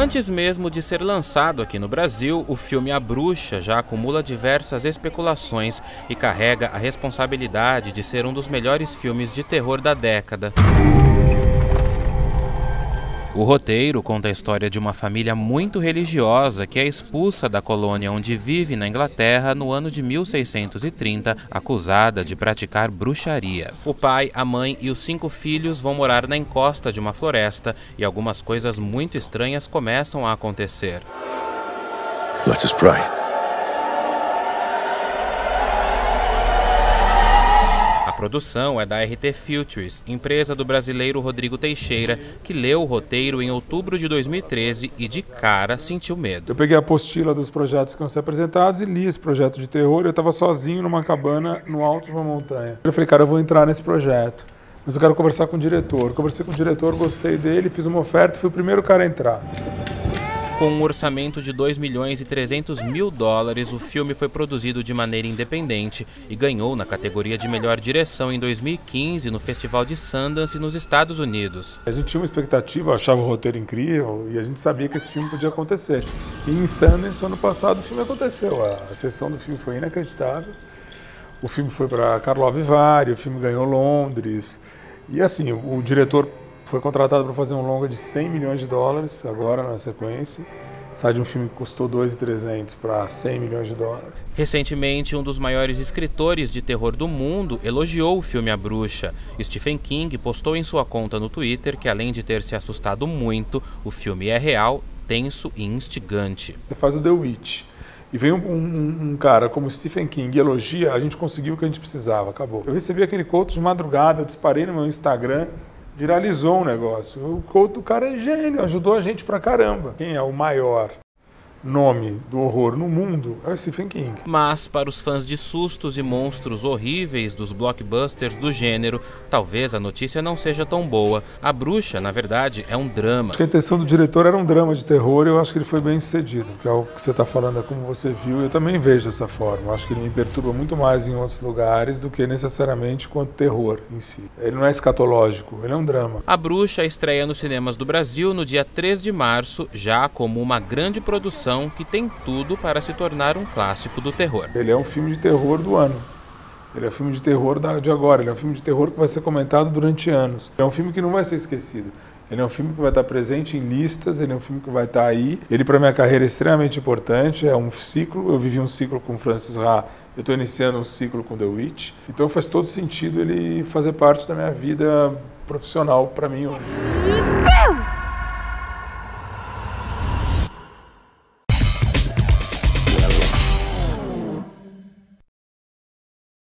Antes mesmo de ser lançado aqui no Brasil, o filme A Bruxa já acumula diversas especulações e carrega a responsabilidade de ser um dos melhores filmes de terror da década. O roteiro conta a história de uma família muito religiosa que é expulsa da colônia onde vive na Inglaterra no ano de 1630, acusada de praticar bruxaria. O pai, a mãe e os cinco filhos vão morar na encosta de uma floresta e algumas coisas muito estranhas começam a acontecer. Let us pray. Produção é da RT Futures, empresa do brasileiro Rodrigo Teixeira, que leu o roteiro em outubro de 2013 e de cara sentiu medo. Eu peguei a apostila dos projetos que vão ser apresentados e li esse projeto de terror. Eu estava sozinho numa cabana no alto de uma montanha. Eu falei, cara, eu vou entrar nesse projeto. Mas eu quero conversar com o diretor. Conversei com o diretor, gostei dele, fiz uma oferta e fui o primeiro cara a entrar. Com um orçamento de 2 milhões e 300 mil dólares, o filme foi produzido de maneira independente e ganhou na categoria de melhor direção em 2015 no Festival de Sundance nos Estados Unidos. A gente tinha uma expectativa, achava o roteiro incrível e a gente sabia que esse filme podia acontecer. E em Sundance, ano passado, o filme aconteceu. A sessão do filme foi inacreditável. O filme foi para Carlo Vivari, o filme ganhou Londres. E assim, o diretor foi contratado para fazer um longa de 100 milhões de dólares, agora na sequência. Sai de um filme que custou 2.300 para 100 milhões de dólares. Recentemente, um dos maiores escritores de terror do mundo elogiou o filme A Bruxa. Stephen King postou em sua conta no Twitter que, além de ter se assustado muito, o filme é real, tenso e instigante. Você faz o The Witch e vem um, um, um, cara como Stephen King e elogia, a gente conseguiu o que a gente precisava, acabou. Eu recebi aquele conto de madrugada, eu disparei no meu Instagram, viralizou um negócio. O Couto, o cara é gênio, ajudou a gente pra caramba. Quem é o maior nome do horror no mundo é o Stephen King. Mas para os fãs de sustos e monstros horríveis dos blockbusters do gênero, talvez a notícia não seja tão boa. A Bruxa, na verdade, é um drama. a intenção do diretor era um drama de terror e eu acho que ele foi bem sucedido. Que é o que você está falando, é como você viu. Eu também vejo dessa forma. Eu acho que ele me perturba muito mais em outros lugares do que necessariamente quanto terror em si. Ele não é escatológico, ele é um drama. A Bruxa estreia nos cinemas do Brasil no dia 3 de março, já como uma grande produção que tem tudo para se tornar um clássico do terror. Ele é um filme de terror do ano. Ele é um filme de terror de agora. Ele é um filme de terror que vai ser comentado durante anos. É um filme que não vai ser esquecido. Ele é um filme que vai estar presente em listas, ele é um filme que vai estar aí. Ele, para minha carreira, é extremamente importante. É um ciclo. Eu vivi um ciclo com Francis Ha, eu estou iniciando um ciclo com The Witch. Então faz todo sentido ele fazer parte da minha vida profissional para mim hoje.